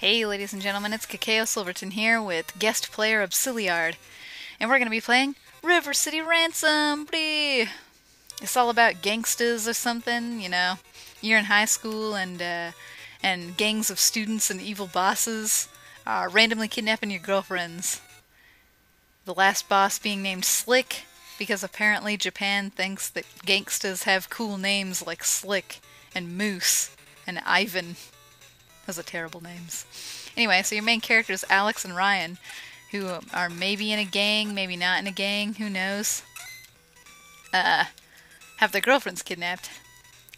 Hey, ladies and gentlemen, it's Kakeo Silverton here with guest player Obsiliard, and we're going to be playing River City Ransom. It's all about gangsters or something, you know. You're in high school, and uh, and gangs of students and evil bosses are randomly kidnapping your girlfriends. The last boss being named Slick, because apparently Japan thinks that gangsters have cool names like Slick and Moose and Ivan. Those are terrible names. Anyway, so your main characters, Alex and Ryan, who are maybe in a gang, maybe not in a gang, who knows, uh, have their girlfriends kidnapped.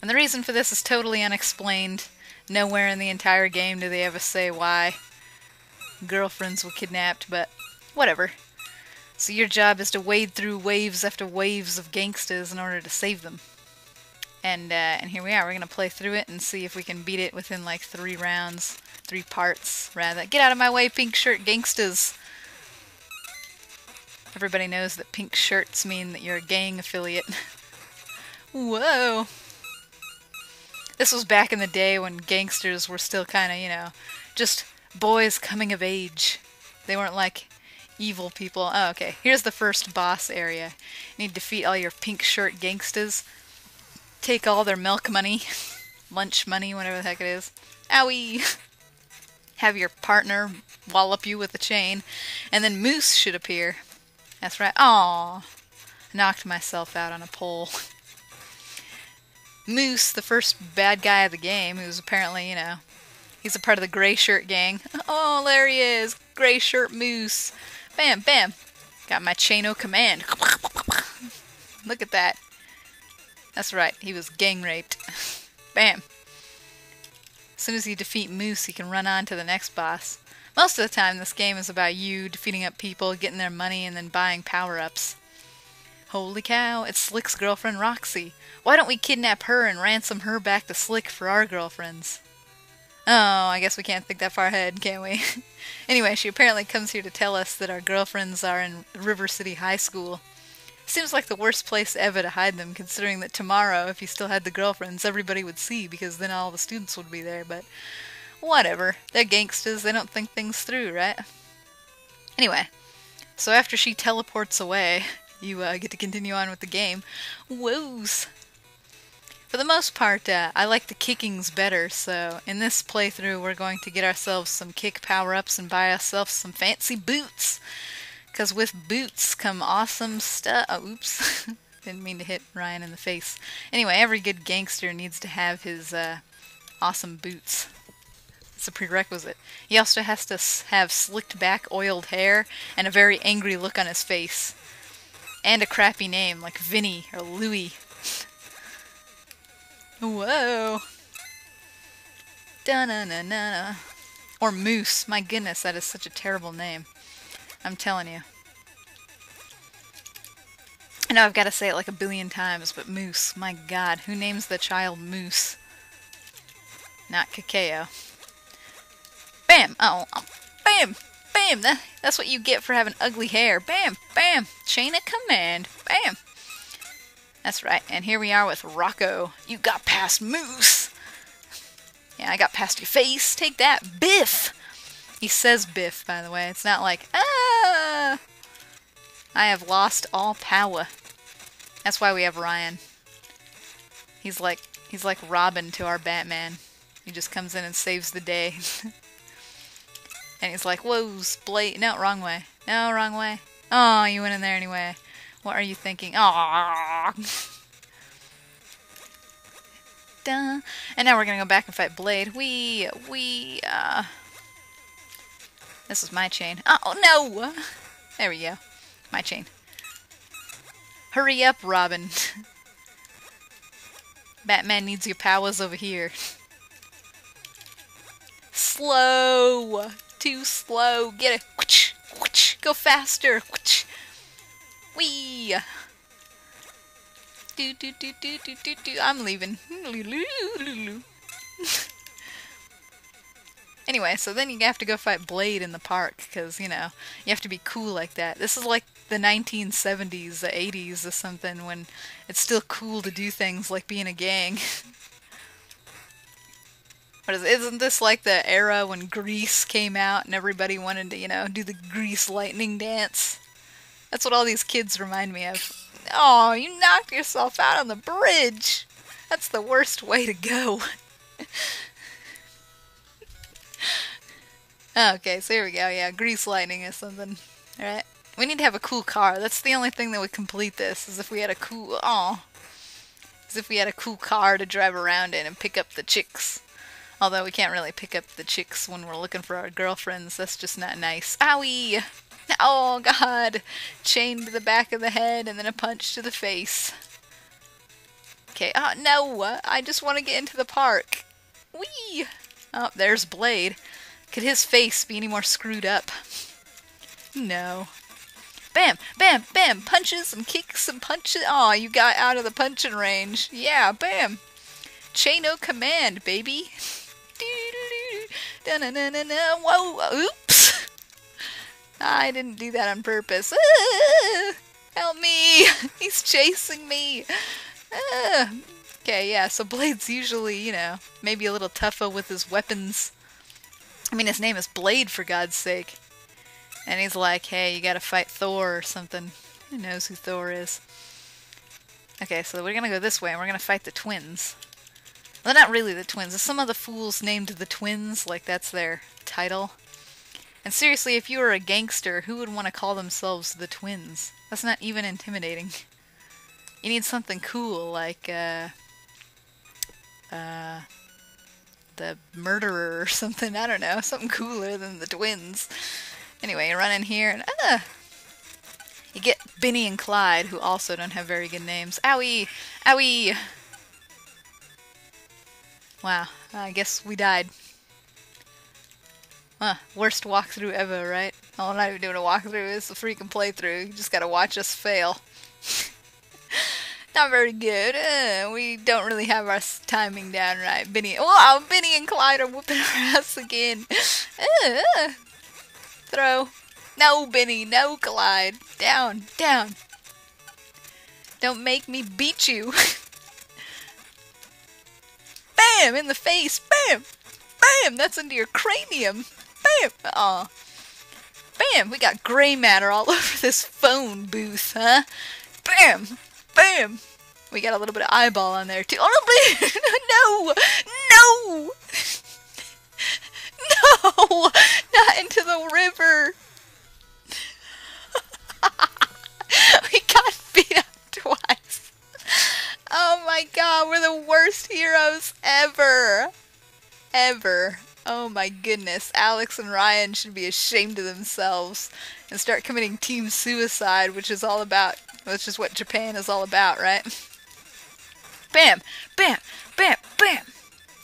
And the reason for this is totally unexplained. Nowhere in the entire game do they ever say why girlfriends were kidnapped, but whatever. So your job is to wade through waves after waves of gangsters in order to save them. And uh, and here we are. We're gonna play through it and see if we can beat it within like three rounds, three parts rather. Get out of my way, pink shirt gangsters! Everybody knows that pink shirts mean that you're a gang affiliate. Whoa! This was back in the day when gangsters were still kind of, you know, just boys coming of age. They weren't like evil people. Oh, okay. Here's the first boss area. You need to defeat all your pink shirt gangsters take all their milk money, lunch money, whatever the heck it is. Owie! Have your partner wallop you with a chain, and then Moose should appear. That's right. Aw, knocked myself out on a pole. Moose, the first bad guy of the game, who's apparently, you know, he's a part of the gray shirt gang. Oh, there he is, gray shirt Moose. Bam, bam. Got my chain o' command. Look at that. That's right, he was gang raped. Bam. As soon as you defeat Moose, you can run on to the next boss. Most of the time, this game is about you defeating up people, getting their money, and then buying power-ups. Holy cow, it's Slick's girlfriend Roxy. Why don't we kidnap her and ransom her back to Slick for our girlfriends? Oh, I guess we can't think that far ahead, can we? anyway, she apparently comes here to tell us that our girlfriends are in River City High School. Seems like the worst place ever to hide them, considering that tomorrow, if he still had the girlfriends, everybody would see, because then all the students would be there, but whatever. They're gangsters, they don't think things through, right? Anyway, so after she teleports away, you uh, get to continue on with the game. Woos! For the most part, uh, I like the kickings better, so in this playthrough we're going to get ourselves some kick power-ups and buy ourselves some fancy boots. Because with boots come awesome stuff. Oh, oops. Didn't mean to hit Ryan in the face. Anyway, every good gangster needs to have his uh, awesome boots. It's a prerequisite. He also has to have slicked back oiled hair and a very angry look on his face. And a crappy name like Vinny or Louie. Whoa. Da na na na na. Or Moose. My goodness, that is such a terrible name. I'm telling you. I know I've got to say it like a billion times, but Moose, my god, who names the child Moose? Not Kakeo. Bam! Oh, oh, bam! Bam! That, that's what you get for having ugly hair. Bam! Bam! Chain of command. Bam! That's right, and here we are with Rocko. You got past Moose! Yeah, I got past your face. Take that, Biff! He says Biff, by the way. It's not like, ah! I have lost all power. That's why we have Ryan. He's like, he's like Robin to our Batman. He just comes in and saves the day. and he's like, whoa, Blade. No, wrong way. No, wrong way. Oh, you went in there anyway. What are you thinking? Oh. Duh. And now we're gonna go back and fight Blade. We, we, uh... This is my chain. Oh, no! There we go. My chain. Hurry up, Robin. Batman needs your powers over here. Slow! Too slow. Get it. Go faster. Wee! Do do do do do do do. I'm leaving. Anyway, so then you have to go fight Blade in the park, because, you know, you have to be cool like that. This is like the 1970s, the 80s or something, when it's still cool to do things like being a gang. What is, isn't this like the era when Grease came out and everybody wanted to, you know, do the Grease lightning dance? That's what all these kids remind me of. Oh, you knocked yourself out on the bridge. That's the worst way to go. Oh, okay, so here we go. Yeah, grease lightning is something. Alright. We need to have a cool car. That's the only thing that would complete this, is if we had a cool... Oh, As if we had a cool car to drive around in and pick up the chicks. Although we can't really pick up the chicks when we're looking for our girlfriends. That's just not nice. Owie! Oh, God. Chain to the back of the head and then a punch to the face. Okay. Oh, no. Uh, I just want to get into the park. Whee! Oh, there's Blade. Could his face be any more screwed up? No. Bam, bam, bam. Punches and kicks and punches. Oh, you got out of the punching range. Yeah, bam. Chain-o command, baby. Whoa, oops. I didn't do that on purpose. Help me. He's chasing me. Okay, yeah, so Blade's usually, you know, maybe a little tougher with his weapons. I mean, his name is Blade, for God's sake. And he's like, hey, you gotta fight Thor or something. Who knows who Thor is? Okay, so we're gonna go this way, and we're gonna fight the twins. Well, not really the twins. Some of the fools named the twins, like that's their title. And seriously, if you were a gangster, who would want to call themselves the twins? That's not even intimidating. You need something cool, like, uh... Uh... The murderer or something, I don't know. Something cooler than the twins. Anyway, you run in here and ah, you get Benny and Clyde, who also don't have very good names. Owie! Owie! Wow, I guess we died. Huh, worst walkthrough ever, right? Oh, I'm not even doing a walkthrough, it's a freaking playthrough. You just gotta watch us fail. not very good. Uh, we don't really have our timing down right. Benny, wow, Benny and Clyde are whooping our ass again. Uh, Throw. No, Benny. No, Clyde. Down. Down. Don't make me beat you. Bam! In the face. Bam! Bam! That's into your cranium. Bam! Aw. Bam! We got gray matter all over this phone booth, huh? Bam! Bam! We got a little bit of eyeball on there, too. Oh, no! No! No! Not into the river! we got beat up twice. Oh my god, we're the worst heroes ever! Ever. Oh my goodness. Alex and Ryan should be ashamed of themselves and start committing team suicide, which is all about, which is what Japan is all about, right? Bam! Bam! Bam! Bam!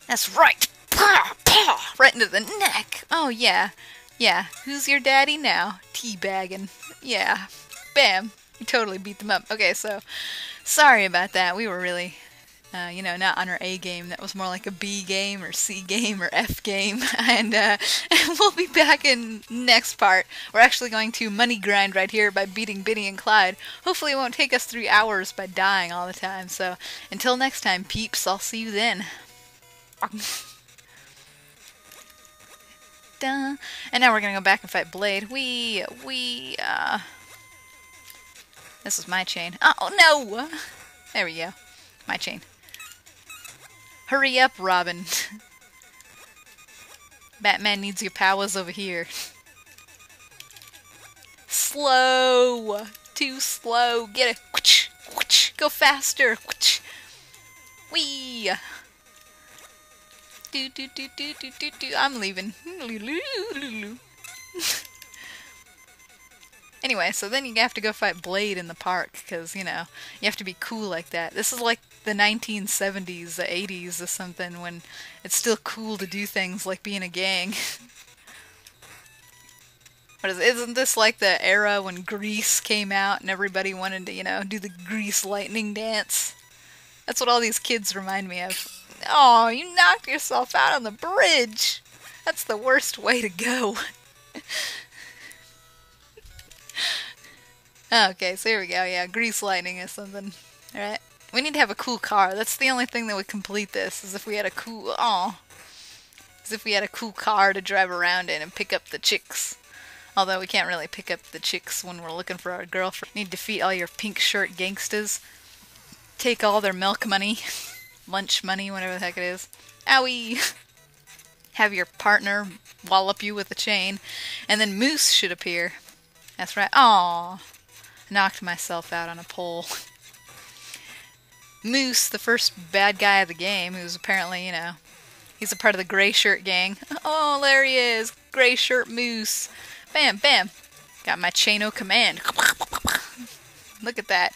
That's right! Paw, paw, right into the neck. Oh, yeah. Yeah. Who's your daddy now? Teabagging. Yeah. Bam. You totally beat them up. Okay, so sorry about that. We were really, uh, you know, not on our A game. That was more like a B game or C game or F game. And uh, we'll be back in next part. We're actually going to money grind right here by beating Benny and Clyde. Hopefully it won't take us three hours by dying all the time. So until next time, peeps, I'll see you then. And now we're gonna go back and fight Blade. We, we, uh... This is my chain. Oh, no! There we go. My chain. Hurry up, Robin. Batman needs your powers over here. Slow! Too slow. Get it. Go faster. Wee! Do, do, do, do, do, do, do. I'm leaving. anyway, so then you have to go fight Blade in the park, because, you know, you have to be cool like that. This is like the 1970s, the 80s or something, when it's still cool to do things like being a gang. But isn't this like the era when Grease came out and everybody wanted to, you know, do the Grease lightning dance? That's what all these kids remind me of. Oh, you knocked yourself out on the bridge. That's the worst way to go. okay, so here we go. Yeah, grease lightning is something. Alright. We need to have a cool car. That's the only thing that would complete this, is if we had a cool... Aw. As if we had a cool car to drive around in and pick up the chicks. Although we can't really pick up the chicks when we're looking for our girlfriend. Need to defeat all your pink shirt gangstas. Take all their milk money. Lunch money, whatever the heck it is. Owie! Have your partner wallop you with a chain. And then Moose should appear. That's right. Aww. Knocked myself out on a pole. Moose, the first bad guy of the game, who's apparently, you know, he's a part of the gray shirt gang. Oh, there he is. Gray shirt Moose. Bam, bam. Got my Chain-O command. Look at that.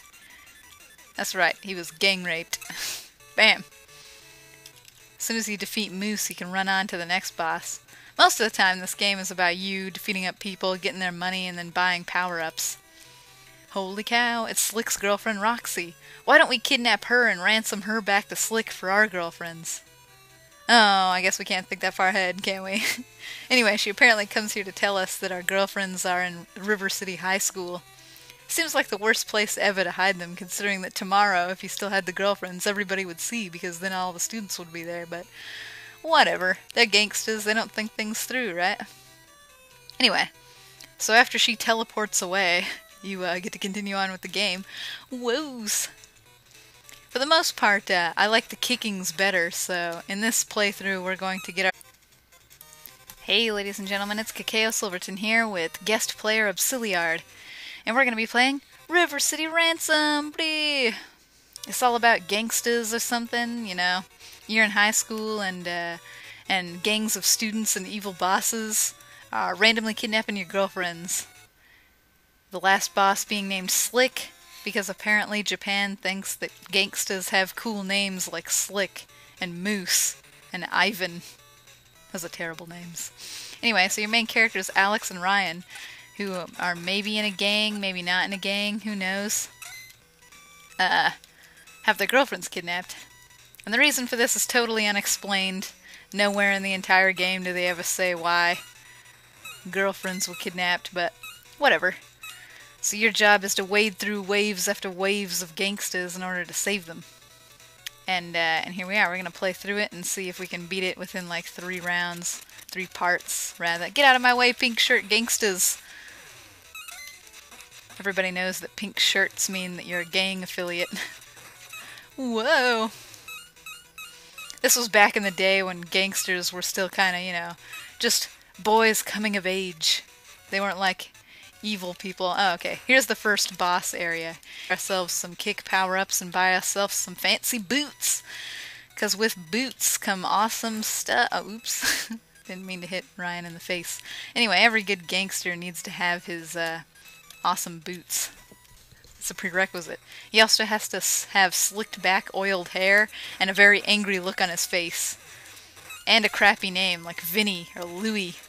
That's right, he was gang raped. Bam. As soon as you defeat Moose, you can run on to the next boss. Most of the time, this game is about you defeating up people, getting their money, and then buying power-ups. Holy cow, it's Slick's girlfriend Roxy. Why don't we kidnap her and ransom her back to Slick for our girlfriends? Oh, I guess we can't think that far ahead, can we? anyway, she apparently comes here to tell us that our girlfriends are in River City High School. Seems like the worst place ever to hide them, considering that tomorrow, if you still had the girlfriends, everybody would see, because then all the students would be there, but whatever. They're gangsters, they don't think things through, right? Anyway, so after she teleports away, you uh, get to continue on with the game. Woos! For the most part, uh, I like the kickings better, so in this playthrough we're going to get our... Hey ladies and gentlemen, it's Kakeo Silverton here with guest player Obsiliard, and we're going to be playing River City Ransom! Blee. It's all about gangsters or something, you know. You're in high school and, uh, and gangs of students and evil bosses are randomly kidnapping your girlfriends. The last boss being named Slick, because apparently Japan thinks that gangsters have cool names like Slick and Moose and Ivan. Those are terrible names. Anyway, so your main characters Alex and Ryan, who are maybe in a gang, maybe not in a gang, who knows? Uh, have their girlfriends kidnapped. And the reason for this is totally unexplained. Nowhere in the entire game do they ever say why girlfriends were kidnapped, but whatever. So your job is to wade through waves after waves of gangsters in order to save them. And uh, and here we are. We're gonna play through it and see if we can beat it within like three rounds, three parts rather. Get out of my way, pink shirt gangsters! Everybody knows that pink shirts mean that you're a gang affiliate. Whoa! This was back in the day when gangsters were still kind of, you know, just boys coming of age. They weren't like evil people. Oh, okay. Here's the first boss area. Ourselves some kick power-ups and buy ourselves some fancy boots. Because with boots come awesome stuff. Oh, oops. Didn't mean to hit Ryan in the face. Anyway, every good gangster needs to have his uh, awesome boots. It's a prerequisite. He also has to have slicked back oiled hair and a very angry look on his face. And a crappy name like Vinny or Louie.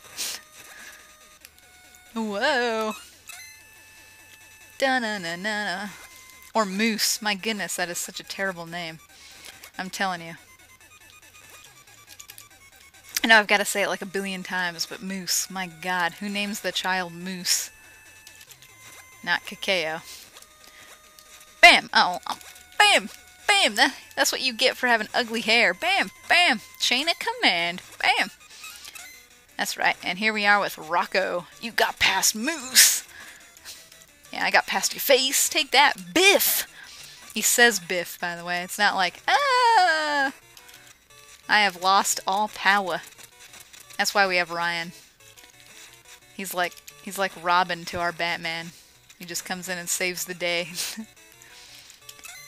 Whoa. Da na na na Or Moose. My goodness, that is such a terrible name. I'm telling you. I know I've got to say it like a billion times, but Moose. My god, who names the child Moose? Not Kakeo. Bam! Oh, oh, bam! Bam! That, that's what you get for having ugly hair. Bam! Bam! Chain of command. Bam! That's right, and here we are with Rocko. You got past Moose! Yeah, I got past your face. Take that, Biff! He says Biff, by the way. It's not like, ah! I have lost all power. That's why we have Ryan. He's like, he's like Robin to our Batman. He just comes in and saves the day.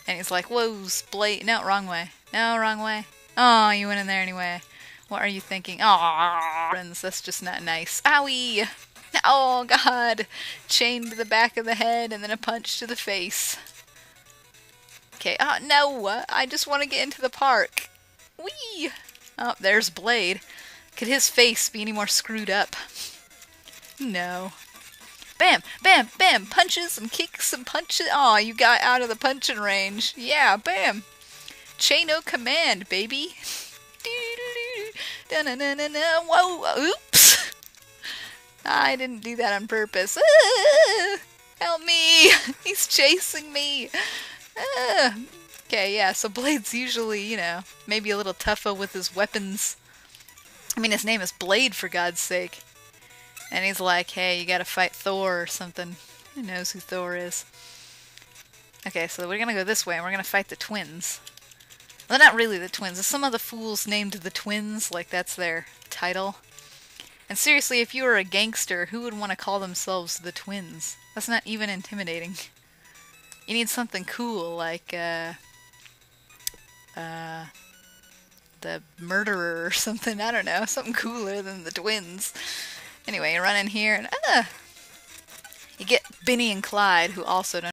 and he's like, whoa, Blade. No, wrong way. No, wrong way. Oh, you went in there anyway. What are you thinking? Oh, friends, that's just not nice. Owie! Oh, God. Chained to the back of the head and then a punch to the face. Okay, oh, no! Uh, I just want to get into the park. Whee! Oh, there's Blade. Could his face be any more screwed up? No. Bam! Bam! Bam! Punches and kicks and punches. Oh, you got out of the punching range. Yeah, bam! Chain-O command, baby. Whoa! Oops! I didn't do that on purpose. Ah, help me! He's chasing me! Ah. Okay, yeah, so Blade's usually, you know, maybe a little tougher with his weapons. I mean, his name is Blade, for God's sake. And he's like, hey, you gotta fight Thor or something. Who knows who Thor is? Okay, so we're gonna go this way, and we're gonna fight the twins. Well, not really the twins. Some of the fools named the twins, like that's their title. And seriously, if you were a gangster, who would want to call themselves the twins? That's not even intimidating. You need something cool, like, uh... Uh... The murderer or something. I don't know. Something cooler than the twins. Anyway, you run in here and, uh... You get Benny and Clyde, who also don't